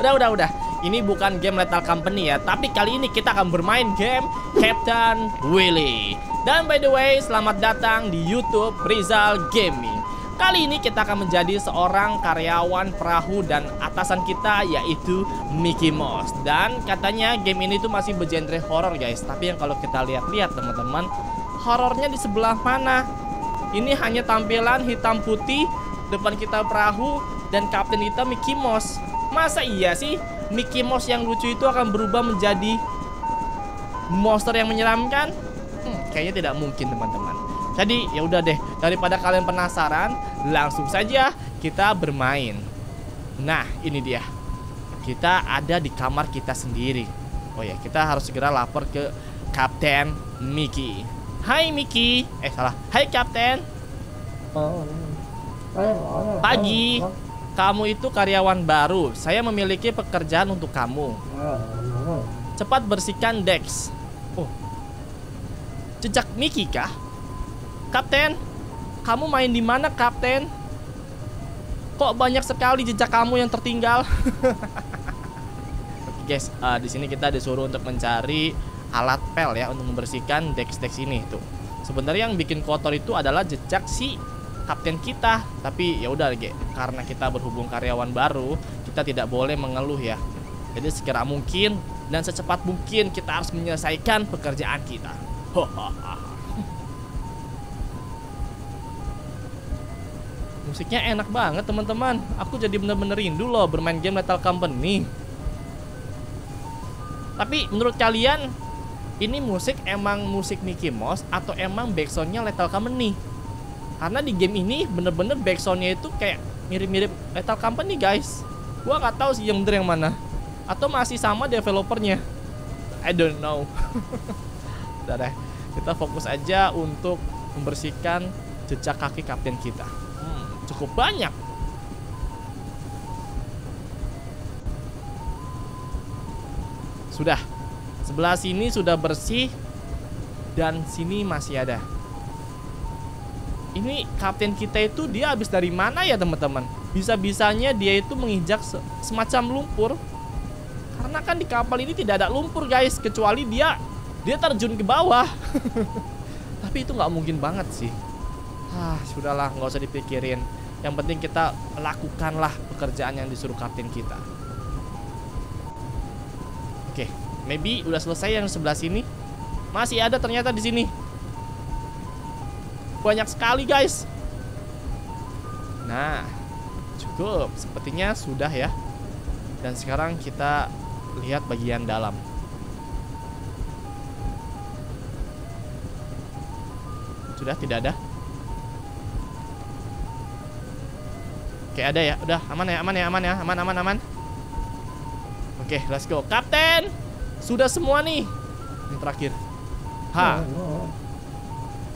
Udah, udah, udah. Ini bukan game Lethal Company ya, tapi kali ini kita akan bermain game Captain Willy. Dan by the way, selamat datang di YouTube Rizal Gaming. Kali ini kita akan menjadi seorang karyawan perahu dan atasan kita yaitu Mickey Mouse. Dan katanya game ini tuh masih bergenre horror guys. Tapi yang kalau kita lihat-lihat teman-teman, horornya di sebelah mana? Ini hanya tampilan hitam putih depan kita perahu dan kapten kita Mickey Mouse. Masa iya sih Mickey Mouse yang lucu itu akan berubah menjadi monster yang menyeramkan? Hmm, kayaknya tidak mungkin teman-teman. Jadi ya udah deh daripada kalian penasaran, langsung saja kita bermain. Nah ini dia. Kita ada di kamar kita sendiri. Oh ya kita harus segera lapor ke Kapten Mickey. Hai Mickey. Eh salah. Hai Kapten. Pagi. Kamu itu karyawan baru. Saya memiliki pekerjaan untuk kamu. Cepat bersihkan Dex. Oh. Jejak Mickey kah? Kapten, kamu main di mana, Kapten? Kok banyak sekali jejak kamu yang tertinggal? Oke, guys, uh, di sini kita disuruh untuk mencari alat pel ya untuk membersihkan Dex-Dex ini tuh. Sebenarnya yang bikin kotor itu adalah jejak si kapten kita tapi ya udah karena kita berhubung karyawan baru kita tidak boleh mengeluh ya. Jadi segera mungkin dan secepat mungkin kita harus menyelesaikan pekerjaan kita. Musiknya enak banget teman-teman. Aku jadi bener-bener rindu loh bermain game Lethal Company. Tapi menurut kalian ini musik emang musik Mickey Mouse atau emang backsoundnya Lethal Company karena di game ini bener-bener backsoundnya itu kayak mirip-mirip Lethal Company guys. Gua nggak tahu sih yang bener yang mana. Atau masih sama developernya. I don't know. Udah deh. Kita fokus aja untuk membersihkan jejak kaki kapten kita. Hmm, cukup banyak. Sudah. Sebelah sini sudah bersih dan sini masih ada ini kapten kita itu dia habis dari mana ya teman-teman? Bisa-bisanya dia itu menginjak semacam lumpur. Karena kan di kapal ini tidak ada lumpur guys, kecuali dia dia terjun ke bawah. Tapi itu nggak mungkin banget sih. Ah, sudahlah, nggak usah dipikirin. Yang penting kita lakukanlah pekerjaan yang disuruh kapten kita. Oke, maybe udah selesai yang sebelah sini. Masih ada ternyata di sini. Banyak sekali guys. Nah Cukup. Sepertinya sudah ya. Dan sekarang kita Lihat bagian dalam. Sudah tidak ada? Oke ada ya? Udah aman ya? Aman ya? Aman ya? Aman aman aman? Oke let's go. Kapten! Sudah semua nih. Ini terakhir. Ha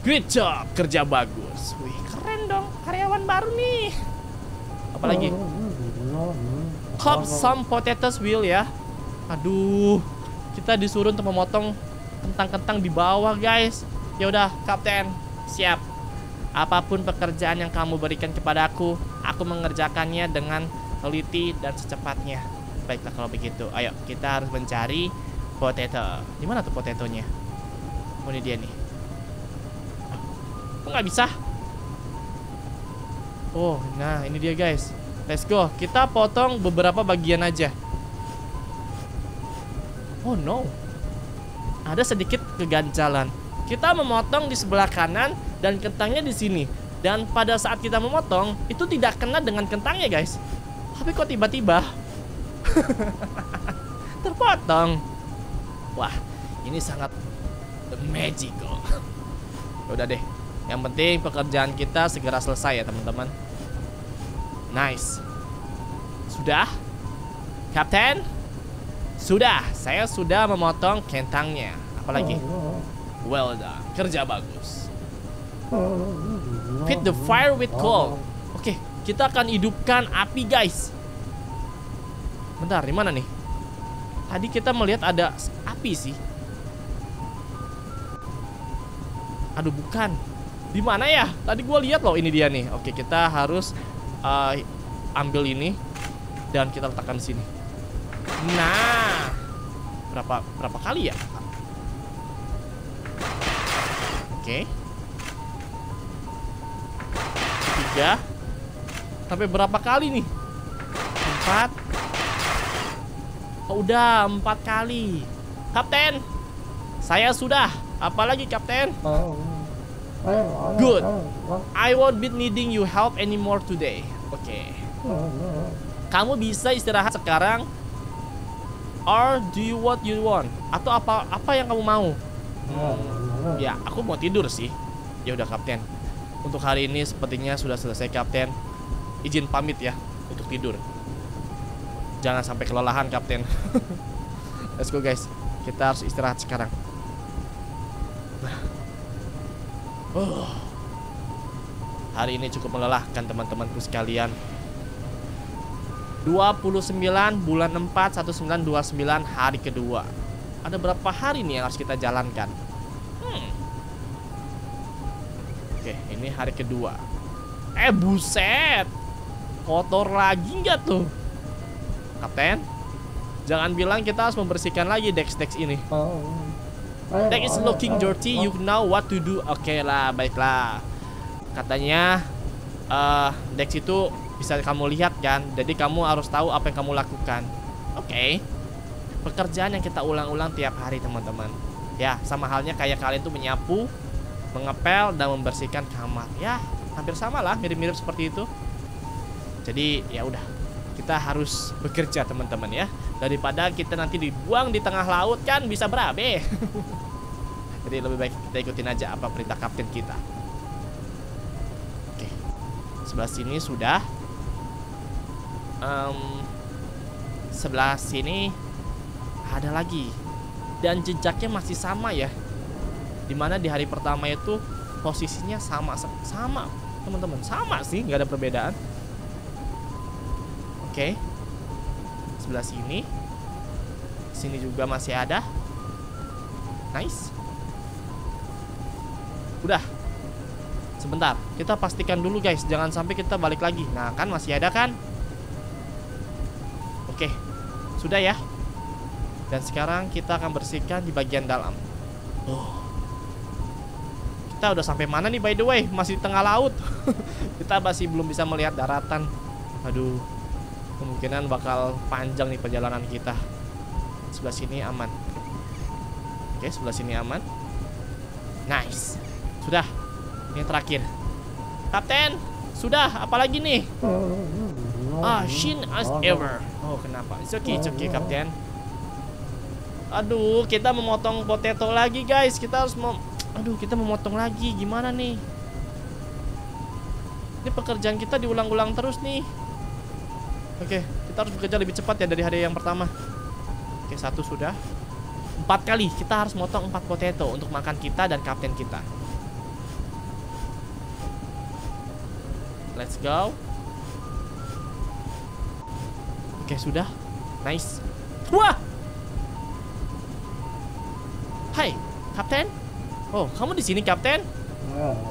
Great job, kerja bagus. Wih, keren dong, karyawan baru nih. Apalagi? Chop some potatoes will ya. Aduh, kita disuruh untuk memotong kentang-kentang di bawah, guys. Ya udah, kapten, siap. Apa pun pekerjaan yang kamu berikan kepadaku, aku mengerjakannya dengan teliti dan secepatnya. Baiklah kalau begitu. Ayo, kita harus mencari potato. Di mana tuh potatonya? Oh, ini dia nih. Kok nggak bisa? Oh, nah ini dia guys. Let's go. Kita potong beberapa bagian aja. Oh no. Ada sedikit keganjalan. Kita memotong di sebelah kanan dan kentangnya di sini. Dan pada saat kita memotong, itu tidak kena dengan kentangnya guys. Tapi kok tiba-tiba terpotong. Wah, ini sangat magical. Udah deh, yang penting pekerjaan kita segera selesai ya teman-teman. Nice. Sudah? Kapten? Sudah, saya sudah memotong kentangnya. Apalagi? Well done, kerja bagus. Feed the fire with coal. Oke, kita akan hidupkan api guys. Bentar, di mana nih? Tadi kita melihat ada api sih. Aduh bukan di mana ya? Tadi gue lihat loh ini dia nih. Oke, kita harus uh, ambil ini dan kita letakkan sini. Nah, berapa berapa kali ya? Oke. Tiga. Sampai berapa kali nih? Empat. Oh, udah empat kali. Kapten, saya sudah. Apalagi kapten? Good. I won't be needing you help anymore today. Oke. Okay. Kamu bisa istirahat sekarang. Or do you what you want? Atau apa apa yang kamu mau? Hmm, ya, aku mau tidur sih. Ya udah kapten. Untuk hari ini sepertinya sudah selesai kapten. Izin pamit ya untuk tidur. Jangan sampai kelelahan kapten. Let's go guys. Kita harus istirahat sekarang. Oh. Hari ini cukup melelahkan teman-temanku sekalian. 29 bulan 4 1929 hari kedua. Ada berapa hari nih yang harus kita jalankan? Hmm. Oke, ini hari kedua. Eh buset. Kotor lagi nggak tuh? Kapten, jangan bilang kita harus membersihkan lagi dex-dex ini. Deck is looking dirty, you know what to do. Oke okay lah, baiklah. Katanya uh, Dex itu bisa kamu lihat kan. Jadi kamu harus tahu apa yang kamu lakukan. Oke. Okay. Pekerjaan yang kita ulang-ulang tiap hari, teman-teman. Ya, sama halnya kayak kalian tuh menyapu, mengepel dan membersihkan kamar. Ya, hampir sama lah, mirip-mirip seperti itu. Jadi, ya udah. Kita harus bekerja, teman-teman ya daripada kita nanti dibuang di tengah laut kan bisa berabe. Jadi lebih baik kita ikutin aja apa perintah kapten kita. Oke sebelah sini sudah. Um, sebelah sini ada lagi. Dan jejaknya masih sama ya. Di mana di hari pertama itu posisinya sama sama. Teman-teman sama sih nggak ada perbedaan. Oke. okay sebelah sini sini juga masih ada. Nice. Udah. Sebentar kita pastikan dulu guys. Jangan sampai kita balik lagi. Nah kan masih ada kan? Oke. Sudah ya. Dan sekarang kita akan bersihkan di bagian dalam. Oh. Kita udah sampai mana nih by the way? Masih di tengah laut. Kita masih belum bisa melihat daratan. Aduh kemungkinan bakal panjang nih perjalanan kita. Sebelah sini aman. Oke sebelah sini aman. Nice. Sudah. Ini terakhir. Kapten sudah. Apalagi nih? Ah shin as ever. Oh kenapa? It's okay it's okay kapten. Aduh kita memotong potato lagi guys. Kita harus mau aduh kita memotong lagi. Gimana nih? Ini pekerjaan kita diulang-ulang terus nih Oke, kita harus bekerja lebih cepat ya dari hari yang pertama. Oke, satu sudah. Empat kali, kita harus motong empat potato untuk makan kita dan kapten kita. Let's go. Oke, sudah. Nice. Wah! Hai, kapten. Oh, kamu di sini, kapten?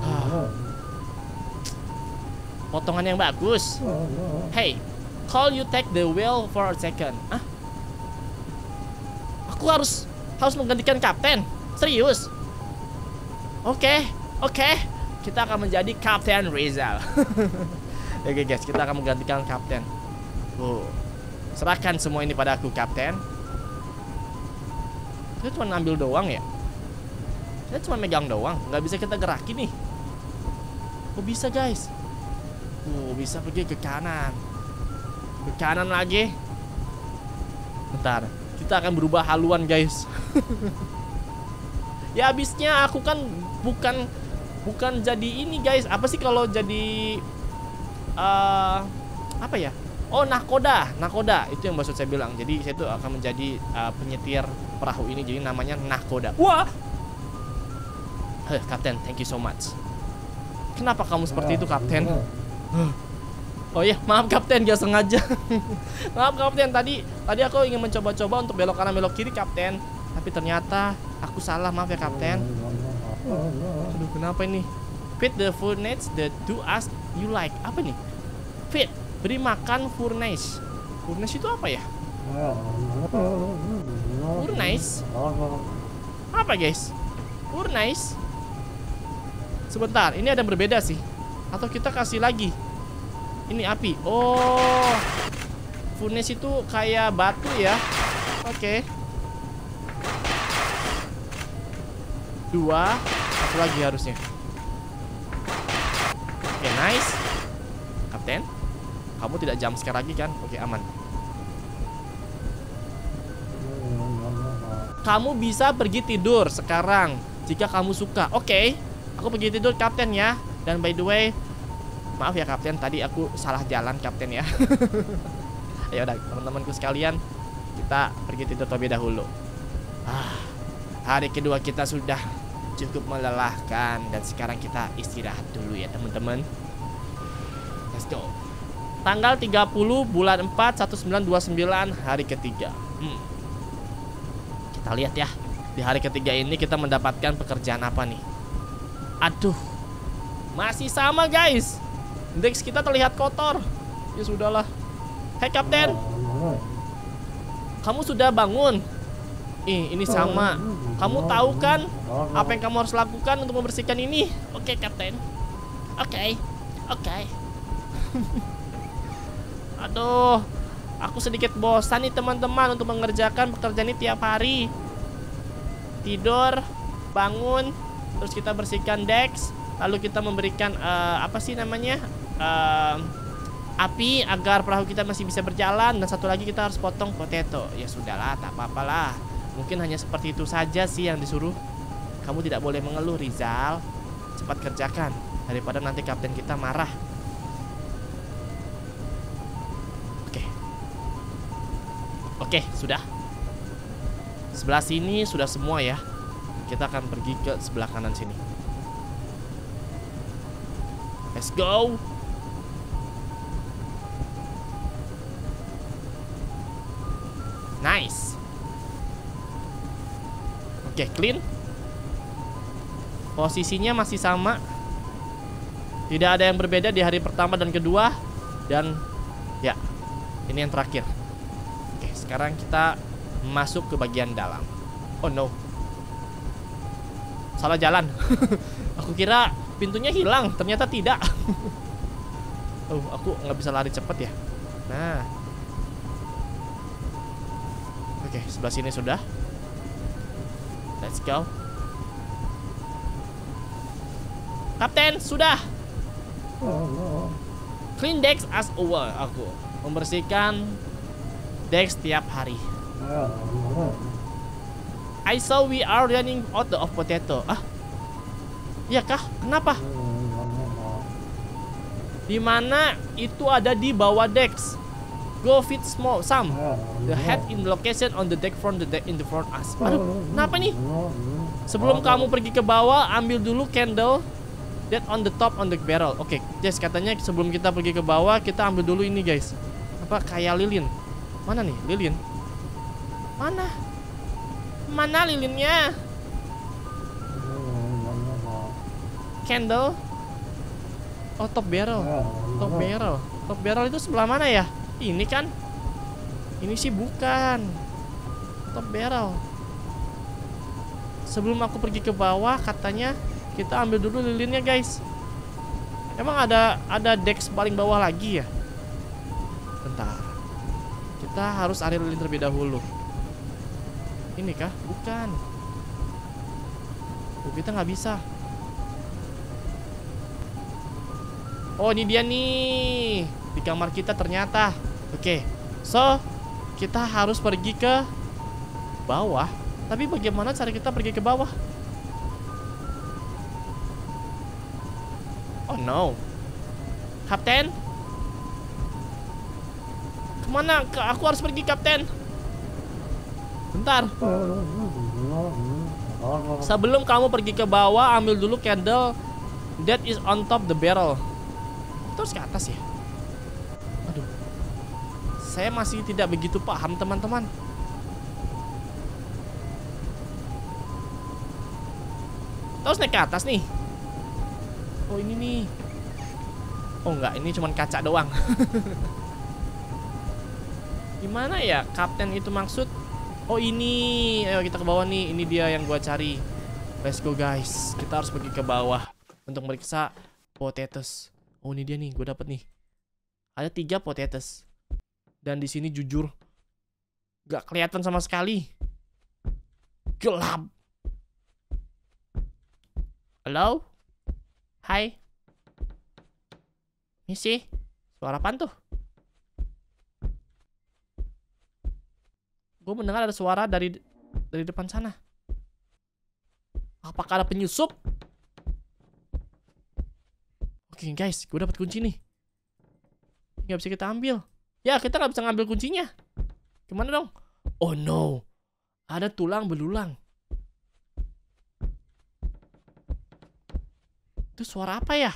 Ah. Potongan yang bagus. Hey, call you take the wheel for a second. Ah? Aku harus harus menggantikan kapten. Serius? Oke, okay, oke. Okay. Kita akan menjadi Kapten Rizal. Oke okay, guys, kita akan menggantikan kapten. Oh. Serahkan semua ini pada aku, kapten. Kita cuma ngambil doang ya? Kita cuma megang doang, nggak bisa kita gerakin nih. Oh bisa guys. Oh bisa pergi ke kanan ke kanan lagi bentar kita akan berubah haluan guys. Ya habisnya aku kan bukan bukan jadi ini guys. Apa sih kalau jadi uh, apa ya? Oh nakoda nakoda. Itu yang maksud saya bilang. Jadi saya tuh akan menjadi uh, penyetir perahu ini. Jadi namanya nakoda. Wah! Heh, kapten thank you so much. Kenapa kamu seperti itu kapten Oh iya, maaf kapten, gak sengaja. maaf kapten, tadi tadi aku ingin mencoba-coba untuk belok kanan belok kiri kapten, tapi ternyata aku salah, maaf ya kapten. Aduh, kenapa ini? Feed the furnace that do as you like. Apa nih? Feed, beri makan furnace. Furnace itu apa ya? Urnice? Apa guys? Urnice? Sebentar, ini ada yang berbeda sih Atau kita kasih lagi Ini api. Oh. Furnace itu kayak batu ya? Oke. Okay. Dua. Satu lagi harusnya. Oke okay, nice. Kapten Kamu tidak jam sekali lagi kan? Oke okay, aman. Kamu bisa pergi tidur sekarang Jika kamu suka. Oke okay, Aku pergi tidur kapten ya. Dan by the way Maaf ya kapten. Tadi aku salah jalan kapten ya. Ya udah teman-temanku sekalian Kita pergi tidur terlebih dahulu. Ah, Hari kedua kita sudah cukup melelahkan Dan sekarang kita istirahat dulu ya teman-teman. Let's go. Tanggal 30 bulan 4 1929 hari ketiga. Hmm. Kita lihat ya Di hari ketiga ini kita mendapatkan pekerjaan apa nih? Aduh Masih sama guys Dex kita terlihat kotor. Ya sudahlah. Hei kapten. Kamu sudah bangun? Ih, ini sama. Kamu tahu kan Apa yang kamu harus lakukan untuk membersihkan ini? Oke kapten. Oke. Oke. Aduh Aku sedikit bosan nih teman-teman untuk mengerjakan pekerjaan ini tiap hari. Tidur, bangun, terus kita bersihkan Dex Lalu kita memberikan uh, apa sih namanya uh, Api agar perahu kita masih bisa berjalan Dan satu lagi kita harus potong potato Ya sudahlah, tak apa-apalah Mungkin hanya seperti itu saja sih yang disuruh Kamu tidak boleh mengeluh Rizal Cepat kerjakan Daripada nanti kapten kita marah Oke, sudah. Sebelah sini sudah semua ya. Kita akan pergi ke sebelah kanan sini. Let's go. Oke, clean. Posisinya masih sama. Tidak ada yang berbeda di hari pertama dan kedua. Dan ya, ini yang terakhir. Sekarang kita masuk ke bagian dalam. Oh no. Salah jalan. aku kira pintunya hilang, ternyata tidak. oh, aku nggak bisa lari cepet ya. Nah. Oke, sebelah sini sudah. Let's go. Kapten, sudah. Clean decks as over aku membersihkan Dex setiap hari. I saw we are running out of potato. Ah, iya kah? Kenapa? Di mana itu ada di bawah Dex. Go fit small some. The head in location on the deck from the deck in the front us. Aduh, kenapa nih? Sebelum kamu pergi ke bawah, ambil dulu candle that on the top on the barrel. Oke, okay, guys, katanya sebelum kita pergi ke bawah, kita ambil dulu ini, guys. Apa kayak lilin? Mana nih lilin? Mana? Mana lilinnya? Candle? Oh top barrel Top barrel Top barrel itu sebelah mana ya? Ini kan? Ini sih bukan Top barrel Sebelum aku pergi ke bawah Katanya kita ambil dulu lilinnya guys Emang ada ada dex paling bawah lagi ya? Bentar kita harus area lilin terlebih dahulu. Ini kah? Bukan. Oh, kita nggak bisa. Oh, ini dia nih. Di kamar kita ternyata. Oke. So, kita harus pergi ke bawah. Tapi bagaimana cara kita pergi ke bawah? Oh no. Kapten? Ke mana? Aku harus pergi, Kapten. Bentar. Sebelum kamu pergi ke bawah, ambil dulu candle that is on top the barrel. Terus ke atas ya? Saya masih tidak begitu paham, teman-teman. Terus naik ke atas nih. Oh, ini nih. Oh, enggak, ini cuma kaca doang. Gimana ya kapten itu maksud? Oh ini, ayo kita ke bawah nih. Ini dia yang gua cari. Let's go guys. Kita harus pergi ke bawah untuk meriksa potatoes. Oh ini dia nih, gue dapet nih. Ada tiga potatoes. Dan di sini jujur Gak kelihatan sama sekali Gelap Halo? Hai Misi Suara apaan tuh? Gue mendengar ada suara dari dari depan sana Apakah ada penyusup? Oke guys, gue dapat kunci nih Gak bisa kita ambil Ya, kita nggak bisa ngambil kuncinya. Gimana dong? Oh no. Ada tulang belulang. Itu suara apa ya?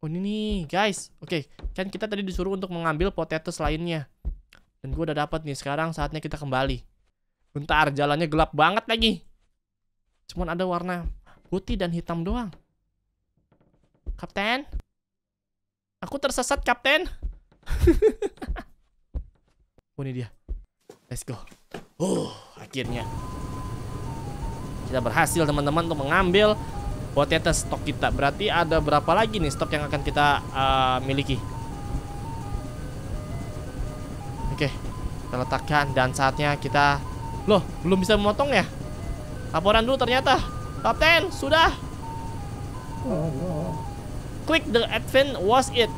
Oh ini nih, guys. Oke, kan kita tadi disuruh untuk mengambil potatoes lainnya. Dan gue udah dapat nih. Sekarang saatnya kita kembali. Bentar, jalannya gelap banget lagi. Cuman ada warna putih dan hitam doang. Kapten? Aku tersesat, Kapten. oh, ini dia. Let's go. Oh, akhirnya. Kita berhasil, teman-teman, untuk mengambil potato stok kita. Berarti ada berapa lagi nih stok yang akan kita uh, miliki? Oke, kita letakkan dan saatnya kita... Loh, belum bisa memotong ya? Laporan dulu ternyata. Kapten, sudah. Click the advent was it.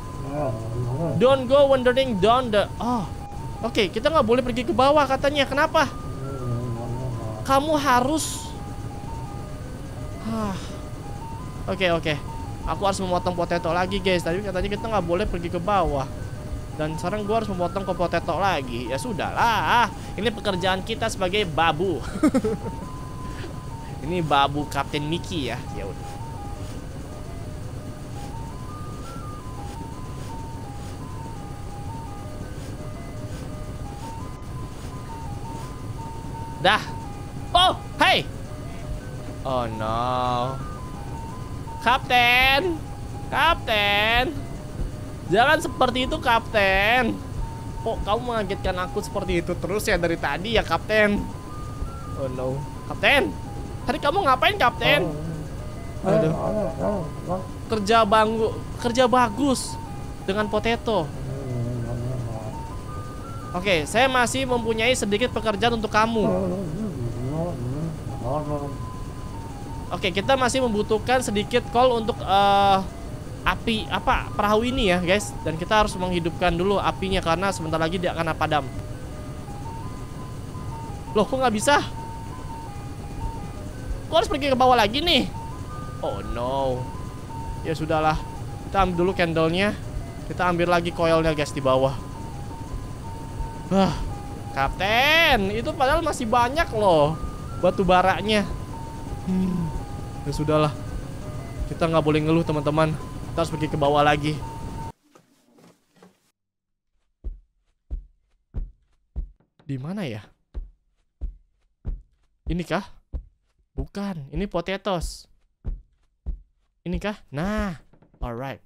Don't go wandering down the. Oh, oke okay, kita nggak boleh pergi ke bawah katanya. Kenapa? Kamu harus. Ah. Oke okay, oke. Okay. Aku harus memotong potato lagi guys. Tadi katanya kita nggak boleh pergi ke bawah. Dan sekarang gue harus memotong ke potato lagi. Ya sudahlah. Ini pekerjaan kita sebagai babu. Ini babu Kapten Mickey ya. Ya udah. Dah. Oh, hey. Oh no. Kapten. Kapten. Jangan seperti itu, Kapten. Kok kamu mengagetkan aku seperti itu terus ya dari tadi ya, Kapten? Oh no. Kapten. Tadi kamu ngapain, Kapten? Aduh. Kerja banggu, kerja bagus dengan potato. Oke, saya masih mempunyai sedikit pekerjaan untuk kamu. Oke, kita masih membutuhkan sedikit call untuk uh, api apa perahu ini ya, guys. Dan kita harus menghidupkan dulu apinya karena sebentar lagi dia akan padam. Loh, kok nggak bisa? Kok harus pergi ke bawah lagi nih? Oh no. Ya sudahlah. Kita ambil dulu candlenya. Kita ambil lagi coilnya guys di bawah. Wah, kapten, itu padahal masih banyak loh batu baranya. Hmm, ya sudahlah. Kita nggak boleh ngeluh teman-teman. Kita harus pergi ke bawah lagi. Di mana ya? Ini kah? Bukan, ini potatoes. Ini kah? Nah, alright.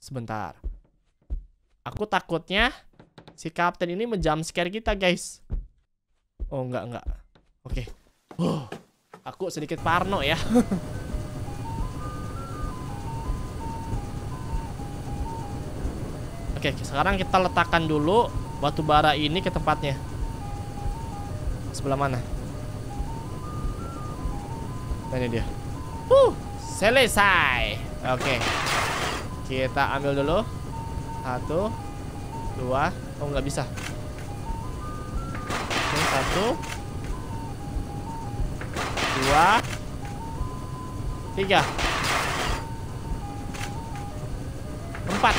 Sebentar. Aku takutnya si kapten ini menjam scare kita guys oh enggak enggak oke okay. oh, aku sedikit parno ya Oke, okay, sekarang kita letakkan dulu batu bara ini ke tempatnya. Sebelah mana? Nah, ini dia. Uh, selesai. Oke. Okay. Kita ambil dulu. Satu, dua, Oh nggak bisa. Oke, satu, dua, tiga, empat.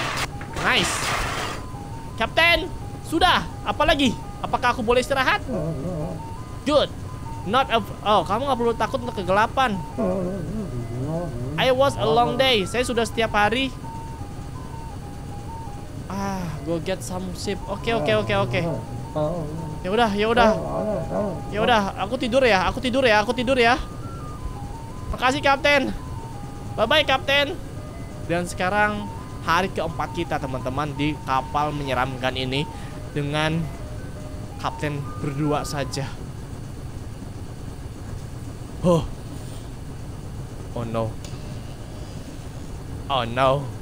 Nice. Kapten, sudah. Apa lagi? Apakah aku boleh istirahat? Good. Not a Oh, kamu nggak perlu takut untuk kegelapan. I was a long day. Saya sudah setiap hari Go get some ship. Oke okay, oke okay, oke okay, oke. Ya udah, ya udah. Ya udah, aku tidur ya. Aku tidur ya. Aku tidur ya. Makasih kapten. Bye bye kapten. Dan sekarang hari keempat kita teman-teman di kapal menyeramkan ini dengan kapten berdua saja. Oh, oh no, oh no.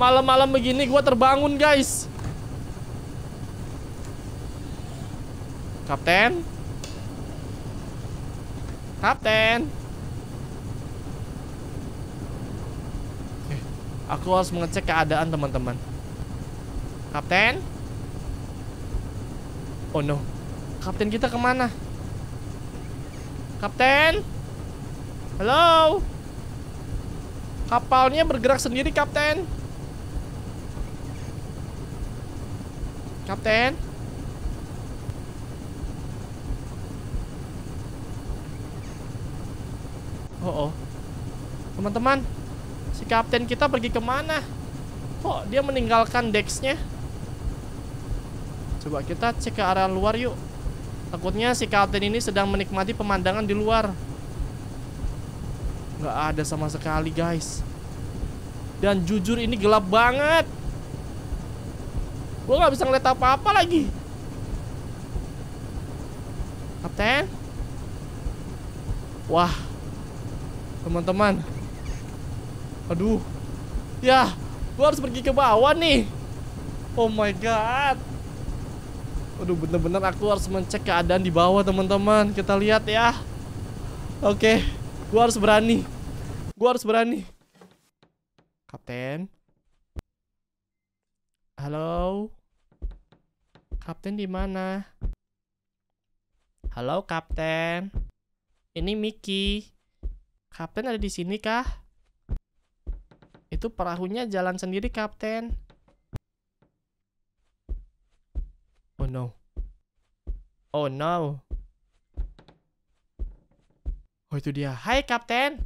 Malam-malam begini gua terbangun guys. Kapten, kapten. Aku harus mengecek keadaan teman-teman. Kapten? Oh no. Kapten kita ke mana? Kapten? Halo? Kapalnya bergerak sendiri, Kapten. Kapten? Oh, oh. Teman-teman, Si kapten kita pergi ke mana? Kok dia meninggalkan decksnya? Coba kita cek ke area luar yuk Takutnya si kapten ini sedang menikmati pemandangan di luar Gak ada sama sekali guys Dan jujur ini gelap banget Gue gak bisa ngeliat apa-apa lagi Kapten Wah Teman-teman Aduh. Ya, gua harus pergi ke bawah nih. Oh my god. Aduh, bener-bener aku harus mencek keadaan di bawah, teman-teman. Kita lihat ya. Oke, gua harus berani. Gua harus berani. Kapten. Halo. Kapten di mana? Halo, Kapten. Ini Mickey. Kapten ada di sini kah? Itu perahunya jalan sendiri, Kapten. Oh no. Oh no. Oh itu dia. Hai, Kapten.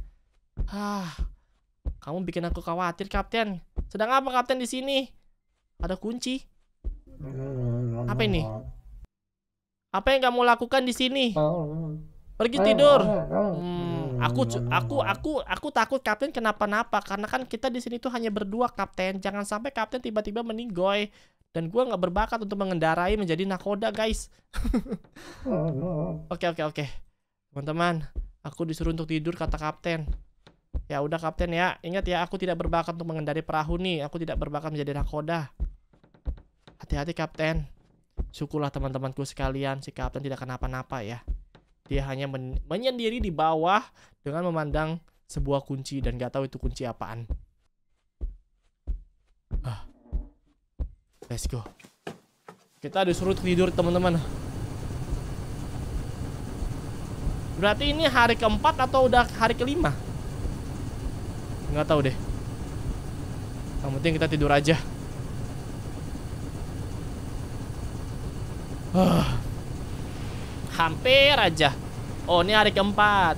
Ah, kamu bikin aku khawatir, Kapten. Sedang apa, Kapten di sini? Ada kunci. Apa ini? Apa yang kamu lakukan di sini? Pergi tidur. Hmm, aku aku aku aku takut kapten kenapa-napa karena kan kita di sini tuh hanya berdua kapten. Jangan sampai kapten tiba-tiba meninggoy dan gua nggak berbakat untuk mengendarai menjadi nakoda guys. Oke oke oke. Teman-teman, aku disuruh untuk tidur kata kapten. Ya udah kapten ya, ingat ya aku tidak berbakat untuk mengendarai perahu nih. Aku tidak berbakat menjadi nakoda. Hati-hati kapten. Syukurlah teman-temanku sekalian si kapten tidak kenapa-napa ya. Dia hanya men menyendiri di bawah dengan memandang sebuah kunci dan gak tahu itu kunci apaan. Ah. Let's go. Kita disuruh tidur teman-teman. Berarti ini hari keempat atau udah hari kelima? Nggak tahu deh. Yang penting kita tidur aja. Hampir aja. Oh ini hari keempat.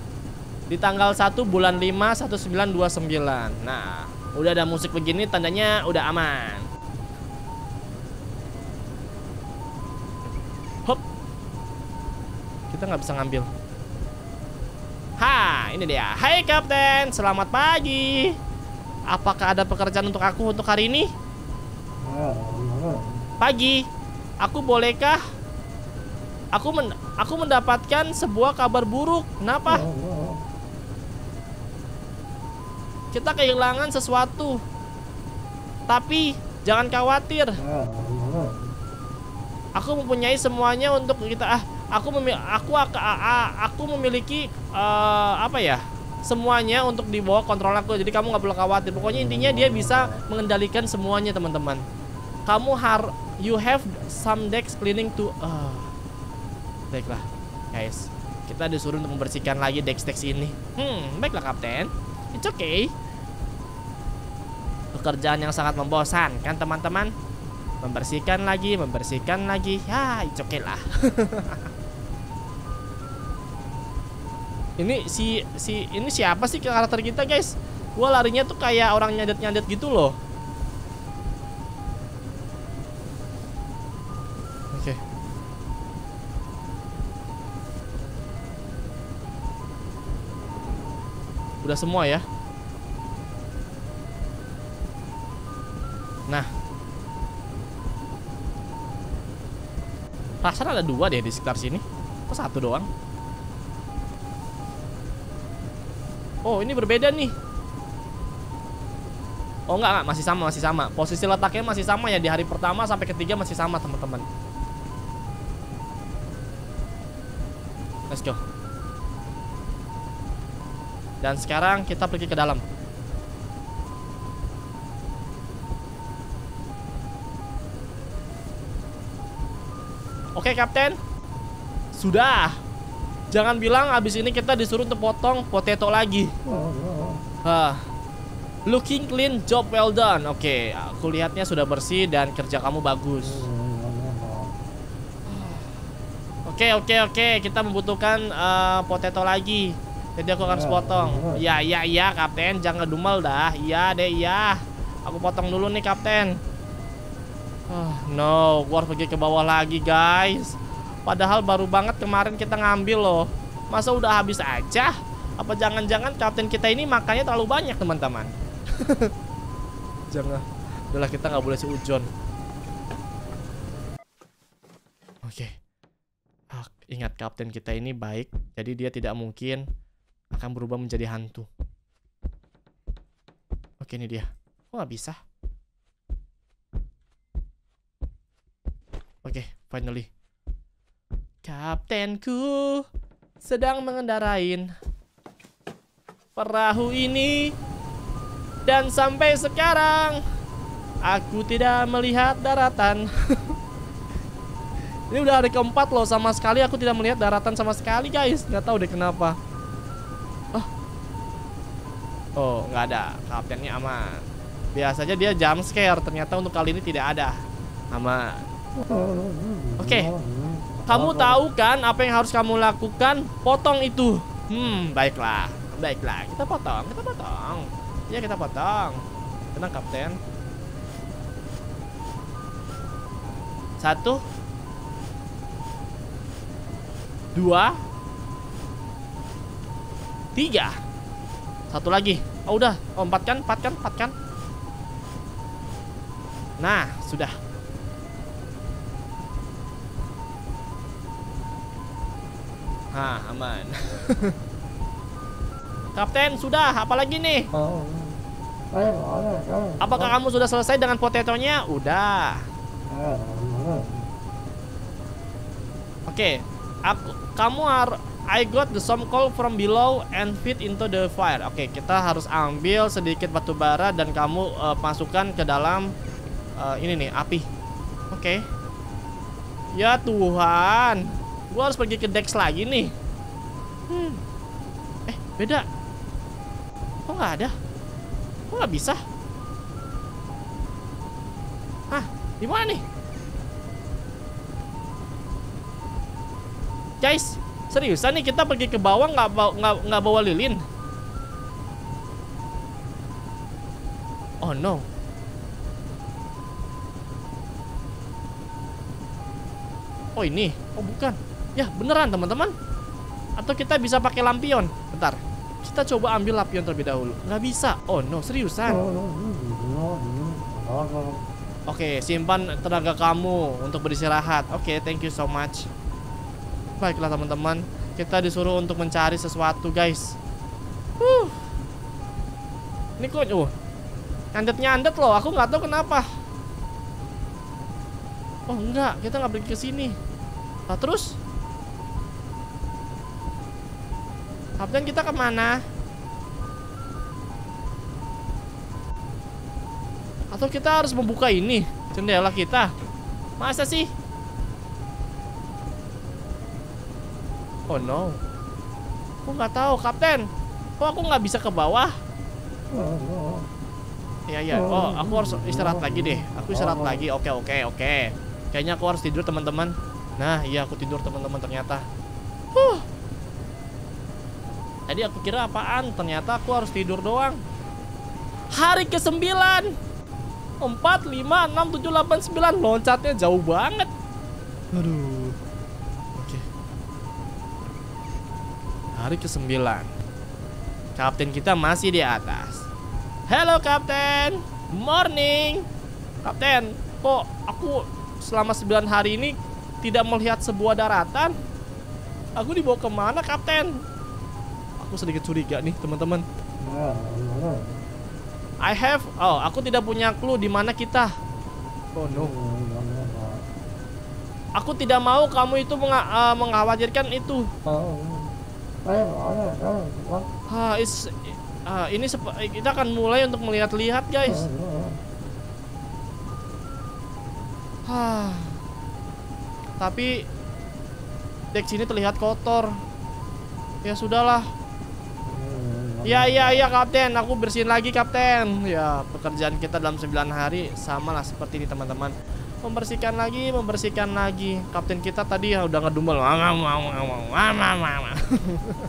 Di tanggal 1 bulan 5 1929 Nah udah ada musik begini tandanya udah aman. Hop. Kita nggak bisa ngambil. Ha ini dia. Hai Kapten. Selamat pagi. Apakah ada pekerjaan untuk aku untuk hari ini? Pagi. Aku bolehkah Aku men aku mendapatkan sebuah kabar buruk. Kenapa? Kita kehilangan sesuatu. Tapi jangan khawatir. Aku mempunyai semuanya untuk kita ah aku memil aku aku, aku memiliki uh, apa ya? semuanya untuk dibawa kontrol aku jadi kamu nggak perlu khawatir pokoknya intinya dia bisa mengendalikan semuanya teman-teman kamu har you have some decks cleaning to uh, Baiklah, guys. Kita disuruh untuk membersihkan lagi dex-dex ini. Hmm, baiklah kapten. It's okay. Pekerjaan yang sangat membosankan, teman-teman. Membersihkan lagi, membersihkan lagi. Ya, it's okay lah. ini si si ini siapa sih karakter kita, guys? Gua larinya tuh kayak orang nyadet-nyadet gitu loh. Udah semua ya. Nah. rasanya ada dua deh di sekitar sini. Kok satu doang? Oh, ini berbeda nih. Oh enggak, enggak, masih sama, masih sama. Posisi letaknya masih sama ya di hari pertama sampai ketiga masih sama, teman-teman. Let's go. Dan sekarang kita pergi ke dalam. Oke, Kapten. Sudah. Jangan bilang abis ini kita disuruh untuk potong potato lagi. Hah. Looking clean, job well done. Oke, aku lihatnya sudah bersih dan kerja kamu bagus. Oke, oke, oke. Kita membutuhkan uh, potato lagi. Jadi aku harus potong. Ya, ya, ya, Kapten. Jangan dumel dah. Iya deh, iya. Aku potong dulu nih, Kapten. Oh, no, gua harus pergi ke bawah lagi, guys. Padahal baru banget kemarin kita ngambil loh. Masa udah habis aja? Apa jangan-jangan kapten kita ini makannya terlalu banyak, teman-teman? Jangan. Udahlah kita nggak boleh seujon. Oke. Ah, ingat kapten kita ini baik, jadi dia tidak mungkin akan berubah menjadi hantu. Oke ini dia. Kok nggak bisa? Oke, finally. Kaptenku sedang mengendarain perahu ini dan sampai sekarang aku tidak melihat daratan. ini udah hari keempat loh sama sekali aku tidak melihat daratan sama sekali guys. Nggak tahu deh kenapa. Oh, nggak ada. Kaptennya aman. Biasanya dia jump scare. Ternyata untuk kali ini tidak ada. Aman. Oke. Okay. Kamu tahu kan apa yang harus kamu lakukan? Potong itu. Hmm, baiklah. Baiklah, kita potong, kita potong. Ya, kita potong. Tenang, Kapten. Satu. Dua. Tiga. Satu lagi. Oh, udah. Oh, empat kan? Empat kan? Empat kan? Nah, sudah. Hah, aman. Kapten, sudah. Apalagi nih? Apakah kamu sudah selesai dengan potetonya? Udah. Oke, okay. aku kamu har I got the some coal from below and fit into the fire. Oke, okay, kita harus ambil sedikit batu bara dan kamu uh, masukkan ke dalam uh, ini nih api. Oke. Okay. Ya Tuhan. Gue harus pergi ke Dex lagi nih. Hmm. Eh, beda. Kok nggak ada? Kok nggak bisa? Hah, di mana nih? Guys, seriusan nih kita pergi ke bawah nggak nggak nggak bawa lilin? Oh no. Oh ini, oh bukan. Ya beneran teman-teman. Atau kita bisa pakai lampion? Bentar. Kita coba ambil lampion terlebih dahulu. Nggak bisa. Oh no seriusan? Oke simpan tenaga kamu Untuk beristirahat. Oke thank you so much Baiklah teman-teman. Kita disuruh untuk mencari sesuatu guys. Uh. Ini kok uh, Nyandet-nyandet loh. Aku nggak tahu kenapa. Oh enggak. Kita nggak pergi ke sini. Nah terus? Kapten kita ke mana? Atau kita harus membuka ini? Jendela kita. Masa sih? Oh no. Aku nggak tahu Kapten. Kok aku nggak bisa ke bawah? Iya iya. Oh aku harus istirahat lagi deh. Aku istirahat lagi. Oke oke oke. Kayaknya aku harus tidur teman-teman. Nah iya aku tidur teman-teman ternyata. Huh. Tadi aku kira apaan, ternyata aku harus tidur doang. Hari ke-9. 4, 5, 6, 7, 8, 9 Loncatnya jauh banget. Aduh Hari ke-9 Kapten kita masih di atas Halo Kapten Morning Kapten Kok aku selama 9 hari ini tidak melihat sebuah daratan. Aku dibawa ke mana, Kapten? Aku sedikit curiga nih, teman-teman. I have, oh, aku tidak punya clue di mana kita. Oh no. Aku tidak mau kamu itu menga uh, mengkhawatirkan itu. Ah, is, uh, ini kita akan mulai untuk melihat-lihat, guys. Ah. Tapi dek sini terlihat kotor. Ya sudahlah. Ya ya ya kapten, aku bersihin lagi kapten. Ya pekerjaan kita dalam 9 hari sama lah seperti ini teman-teman. Membersihkan lagi, membersihkan lagi. Kapten kita tadi ya udah ngedumel.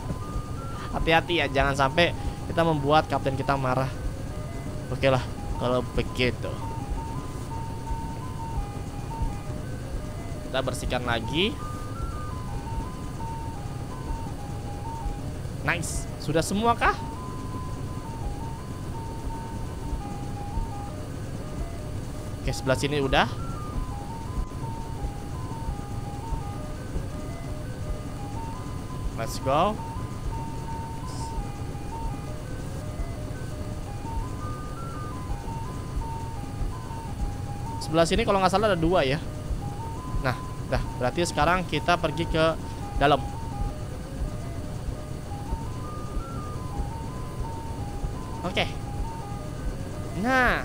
Hati-hati ya, jangan sampai kita membuat kapten kita marah. Oke lah, kalau begitu. Kita bersihkan lagi. Nice. Sudah semua kah? Oke, sebelah sini udah. Let's go. Sebelah sini kalau nggak salah ada dua ya. Nah, dah berarti sekarang kita pergi ke dalam. Oke. Nah.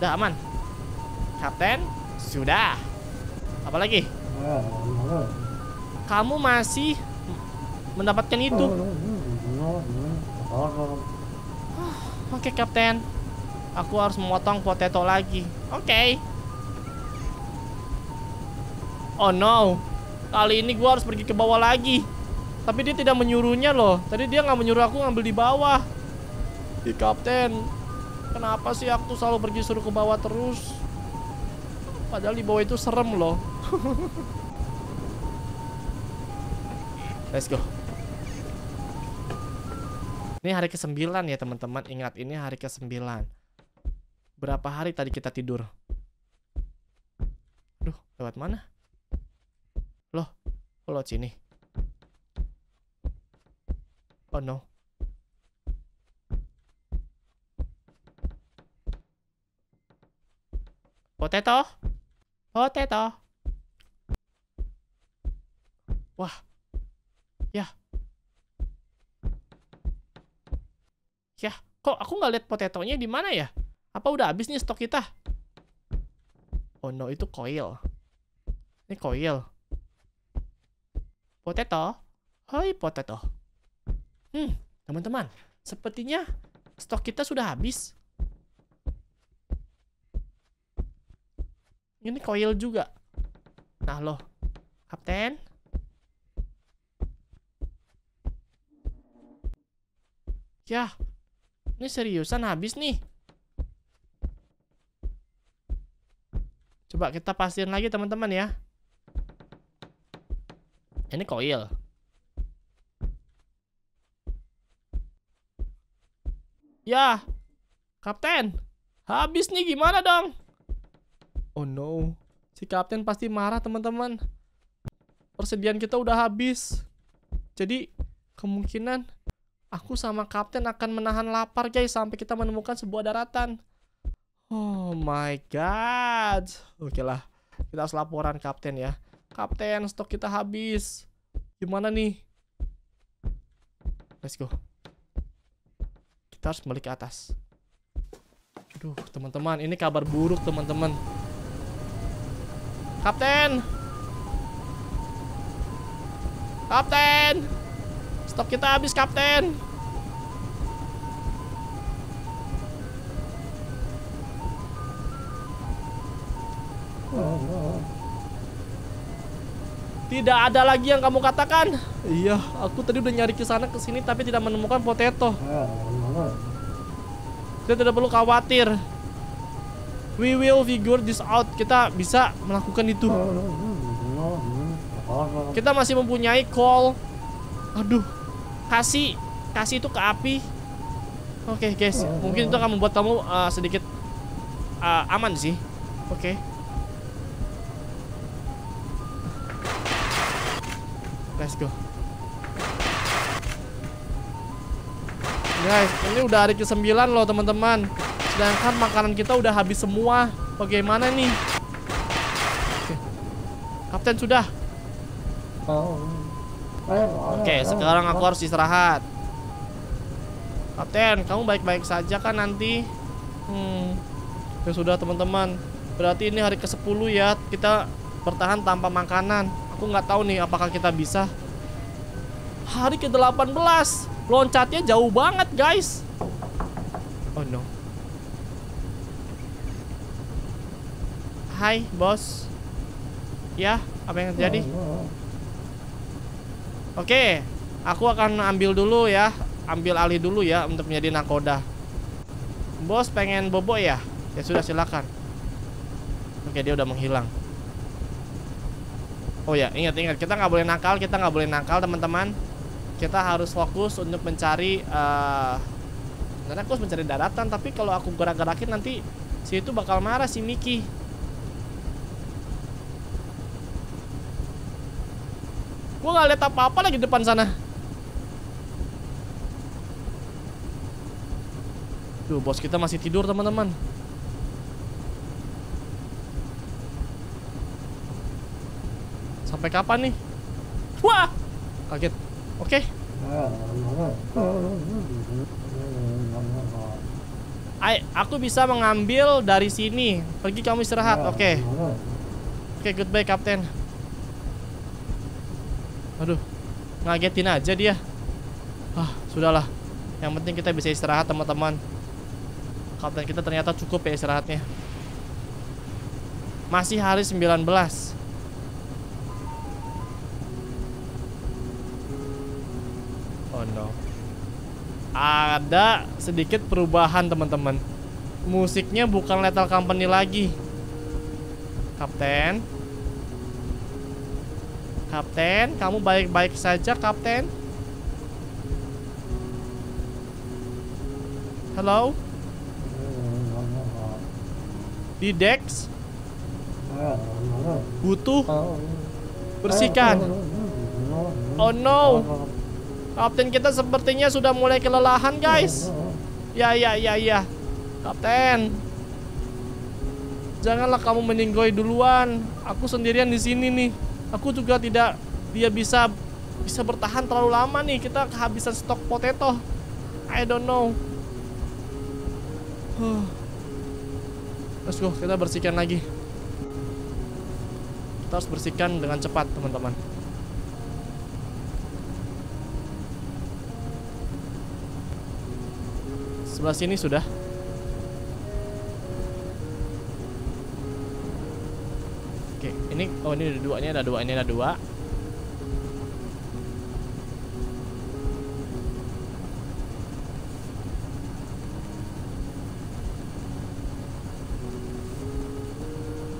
Udah aman. Kapten, sudah. Apa lagi? Kamu masih mendapatkan itu. Oke, Kapten. Aku harus memotong potato lagi. Oke. Okay. Oh no Kali ini gue harus pergi ke bawah lagi Tapi dia tidak menyuruhnya loh Tadi dia nggak menyuruh aku ngambil di bawah Di kapten Kenapa sih aku selalu pergi suruh ke bawah terus Padahal di bawah itu serem loh Let's go Ini hari ke-9 ya teman-teman Ingat ini hari ke-9 Berapa hari tadi kita tidur Duh, lewat mana? Loh, kok lewat sini? Oh no. Potato? Potato? Wah. Ya. Ya, kok aku nggak lihat potetonya di mana ya? Apa udah habis nih stok kita? Oh no, itu coil. Ini coil. Potato? Hai potato. Hmm, teman-teman, sepertinya stok kita sudah habis. Ini coil juga. Nah loh, kapten. Ya, ini seriusan habis nih. Coba kita pastiin lagi teman-teman ya. Ini coil. Ya, Kapten, habis nih gimana dong? Oh no, si Kapten pasti marah teman-teman. Persediaan kita udah habis. Jadi kemungkinan aku sama Kapten akan menahan lapar guys sampai kita menemukan sebuah daratan. Oh my god. Oke lah, kita harus laporan Kapten ya. Kapten, stok kita habis. Gimana nih? Let's go. Kita harus balik ke atas. Aduh, teman-teman, ini kabar buruk, teman-teman. Kapten! Kapten! Stok kita habis, Kapten! Tidak ada lagi yang kamu katakan. Iya, aku tadi udah nyari ke sana ke sini tapi tidak menemukan potato. Kita tidak perlu khawatir. We will figure this out. Kita bisa melakukan itu. Kita masih mempunyai call. Aduh. Kasih kasih itu ke api. Oke, okay, guys. Mungkin itu akan membuat kamu uh, sedikit uh, aman sih. Oke. Okay. Let's go. Guys, ini udah hari ke-9 loh teman-teman. Sedangkan makanan kita udah habis semua. Bagaimana nih? Oke. Kapten sudah. Oke, sekarang aku harus istirahat. Kapten, kamu baik-baik saja kan nanti? Hmm. Ya sudah teman-teman. Berarti ini hari ke-10 ya. Kita bertahan tanpa makanan. Aku nggak tahu nih apakah kita bisa. Hari ke-18. Loncatnya jauh banget, guys. Oh no. Hai, bos. Ya, apa yang terjadi? Oke, aku akan ambil dulu ya. Ambil alih dulu ya untuk menjadi nakoda. Bos pengen bobo ya? Ya sudah silakan. Oke, dia udah menghilang. Oh ya, ingat-ingat kita nggak boleh nakal, kita nggak boleh nakal teman-teman kita harus fokus untuk mencari uh, karena aku harus mencari daratan tapi kalau aku gerak-gerakin nanti si itu bakal marah si Miki gua nggak lihat apa-apa lagi depan sana Tuh bos kita masih tidur teman-teman Sampai kapan nih? Wah! Kaget Oke. Okay. Ay, aku bisa mengambil dari sini. Pergi kamu istirahat. Oke. Okay. Oke, okay, goodbye kapten. Aduh. Ngagetin aja dia. Ah, sudahlah. Yang penting kita bisa istirahat, teman-teman. Kapten kita ternyata cukup ya istirahatnya. Masih hari 19. no Ada sedikit perubahan teman-teman Musiknya bukan Lethal Company lagi Kapten Kapten, kamu baik-baik saja Kapten. Halo Di Dex? Butuh? Bersihkan? Oh no. Kapten kita sepertinya sudah mulai kelelahan guys. Ya ya ya ya. Kapten. Janganlah kamu meninggoy duluan. Aku sendirian di sini nih Aku juga tidak Dia bisa Bisa bertahan terlalu lama nih. Kita kehabisan stok potato. I don't know. Huh. Let's go Kita bersihkan lagi. Kita harus bersihkan dengan cepat teman-teman. Sebelah sini sudah. Ini oh ini ada dua, ini ada dua, ini ada dua.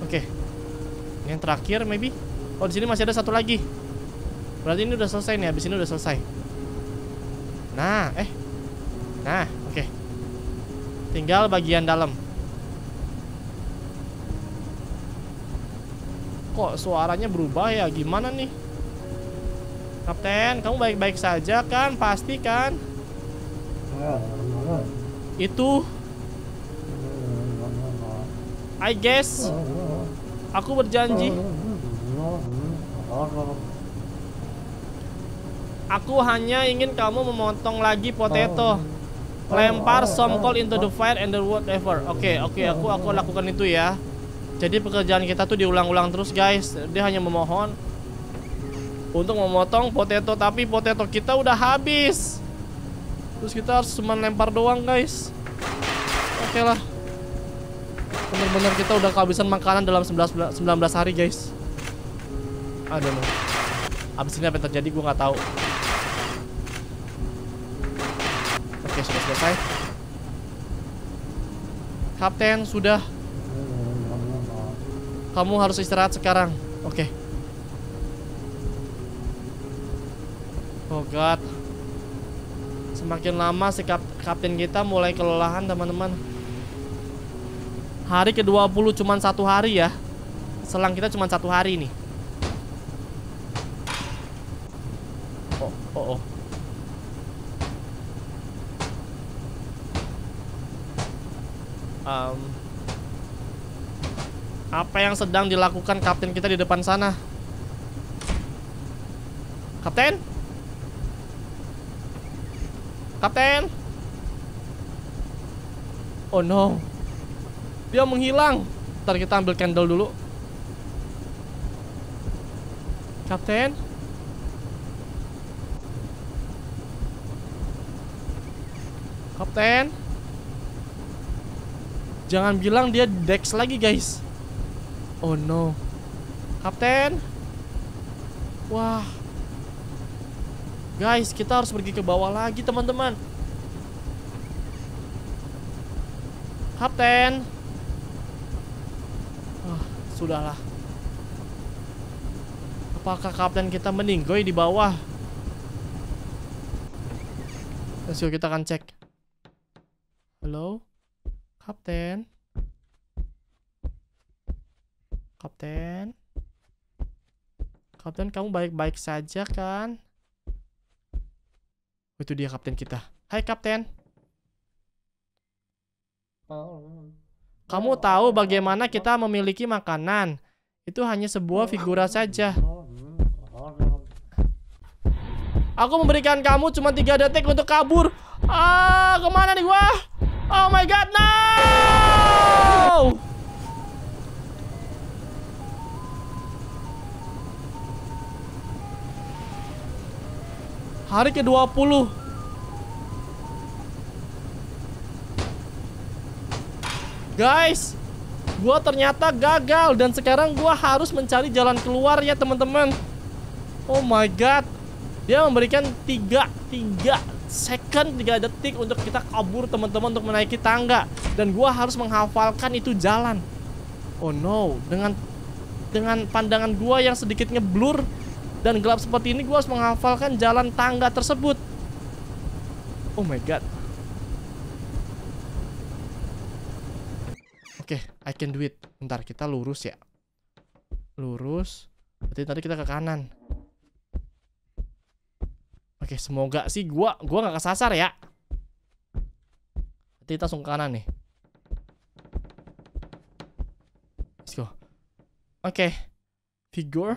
Oke. Ini yang terakhir maybe. Oh, di sini masih ada satu lagi. Berarti ini udah selesai nih, habis ini udah selesai. Nah, eh. Nah, Tinggal bagian dalam. Kok suaranya berubah ya? Gimana nih? Kapten, kamu baik-baik saja kan? Pasti kan? Itu I guess Aku berjanji Aku hanya ingin kamu memotong lagi potato lempar some coal into the fire and the whatever oke okay, oke okay, aku aku lakukan itu ya jadi pekerjaan kita tuh diulang-ulang terus guys. Dia hanya memohon untuk memotong potato tapi potato kita udah habis. Terus kita harus cuma lempar doang guys. Oke okay lah. Bener-bener kita udah kehabisan makanan dalam 19, 19 hari guys. Aduh abis ini apa yang terjadi gue nggak tahu. Sudah selesai. Kapten, sudah. Kamu harus istirahat sekarang. Oke. Okay. Oh god. Semakin lama si kap kapten kita mulai kelelahan, teman-teman. Hari ke-20 cuma satu hari ya. Selang kita cuma satu hari nih. Um, apa yang sedang dilakukan kapten kita di depan sana? Kapten? Kapten? Oh no. Dia menghilang. Ntar kita ambil candle dulu. Kapten? Kapten? Jangan bilang dia Dex lagi, guys. Oh no. Kapten? Wah. Guys, kita harus pergi ke bawah lagi, teman-teman. Kapten. Ah, sudahlah. Apakah kapten kita meninggoy di bawah? Let's go, kita akan cek. Halo? Kapten? Kapten? Kapten, kamu baik-baik saja kan? Oh, itu dia kapten kita. Hai kapten. Kamu tahu bagaimana kita memiliki makanan? Itu hanya sebuah figura saja. Aku memberikan kamu cuma tiga detik untuk kabur. Ah, ke mana nih gua? Oh my god, no! Hari ke-20. Guys Gua ternyata gagal Dan sekarang gua harus mencari jalan keluar ya teman-teman. Oh my god. Dia memberikan 3 3 second 3 detik untuk kita kabur teman-teman untuk menaiki tangga. Dan gua harus menghafalkan itu jalan. Oh no Dengan dengan pandangan gua yang sedikit ngeblur dan gelap seperti ini gue harus menghafalkan jalan tangga tersebut. Oh my god. Oke, okay, I can do it. Bentar, kita lurus ya. Lurus. Berarti tadi kita ke kanan. Oke, okay, semoga sih gue gua gak kesasar ya. Berarti kita langsung ke kanan nih. Let's go. Oke. Okay. Figure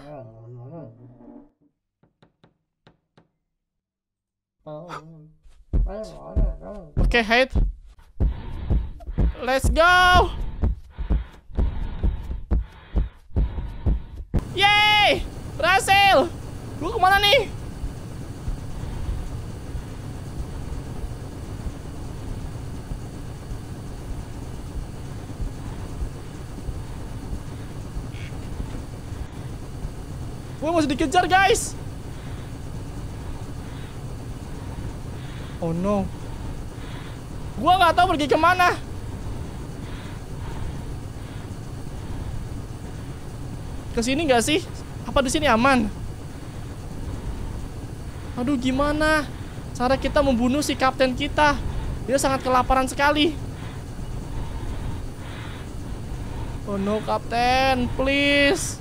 Oke, okay, hide. Let's go. Yeay! Berhasil! Gue ke mana nih? Gue masih dikejar guys Oh no. Gua nggak tahu pergi ke mana. Ke sini nggak sih? Apa di sini aman? Aduh, gimana? Cara kita membunuh si kapten kita. Dia sangat kelaparan sekali. Oh no, kapten, please.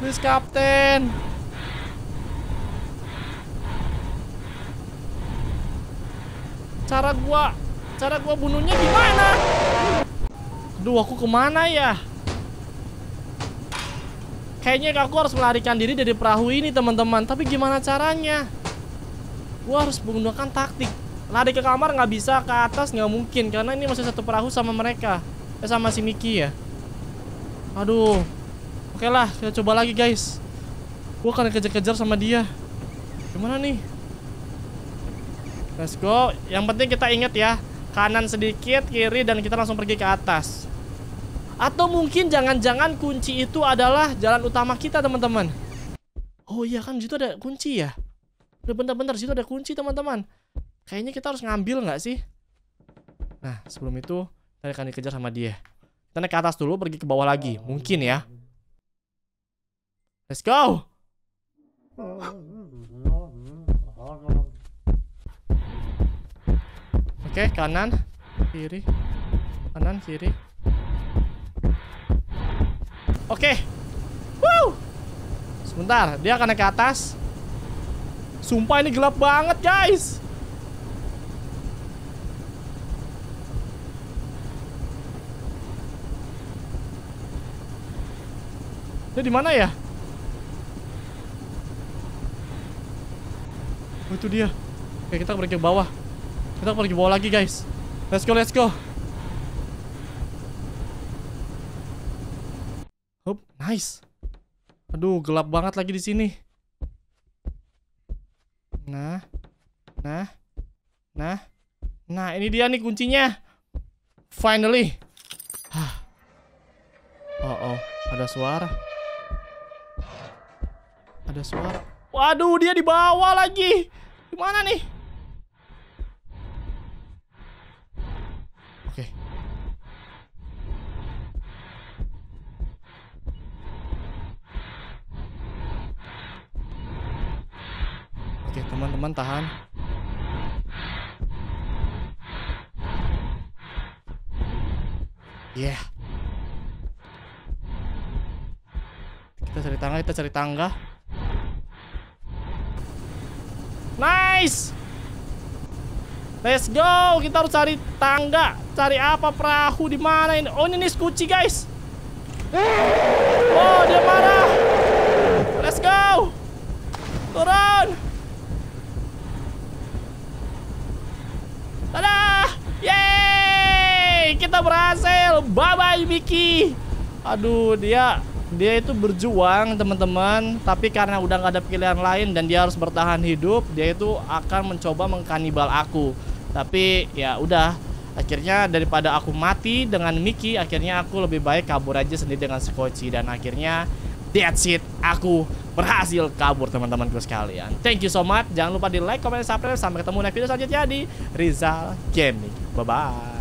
Please, kapten. Cara gua Cara gua bunuhnya gimana? Aduh aku ke mana ya? Kayaknya aku harus melarikan diri dari perahu ini teman-teman Tapi gimana caranya? Gua harus menggunakan taktik Lari ke kamar nggak bisa, ke atas nggak mungkin Karena ini masih satu perahu sama mereka Eh sama si Miki ya Aduh Oke lah, kita coba lagi guys Gua akan kejar-kejar sama dia Gimana nih? Let's go. Yang penting kita ingat ya, kanan sedikit, kiri dan kita langsung pergi ke atas. Atau mungkin jangan-jangan kunci itu adalah jalan utama kita, teman-teman. Oh iya kan situ ada kunci ya. Udah bentar-bentar situ ada kunci, teman-teman. Kayaknya kita harus ngambil nggak sih? Nah, sebelum itu kita akan dikejar sama dia. Kita naik ke atas dulu, pergi ke bawah lagi. Mungkin ya. Let's go. Oke, kanan, kiri, kanan, kiri. Oke. Woo! Sebentar, dia akan naik ke atas. Sumpah ini gelap banget guys Dia di mana ya? Oh itu dia Oke kita pergi ke bawah Kita pergi bawah lagi guys. Let's go let's go. Hup, nice. Aduh gelap banget lagi di sini. Nah Nah Nah Nah ini dia nih kuncinya. Finally. Oh oh Ada suara. Ada suara. Waduh dia di bawah lagi. Gimana nih Oke Oke teman-teman tahan. Yeah Kita cari tangga, kita cari tangga. Nice! Let's go! Kita harus cari tangga. Cari apa perahu di mana ini? Oh ini skuci guys. Oh dia marah. Let's go! Turun Kita berhasil. Bye bye Mickey. Aduh dia dia itu berjuang teman-teman. Tapi karena udah nggak ada pilihan lain dan dia harus bertahan hidup dia itu akan mencoba mengkanibal aku. Tapi ya udah. Akhirnya daripada aku mati dengan Mickey akhirnya aku lebih baik kabur aja sendiri dengan Skoci dan akhirnya that's it. Aku berhasil kabur teman-temanku sekalian. Thank you so much. Jangan lupa di like comment subscribe. Sampai ketemu next video selanjutnya di Rizal Gaming. Bye bye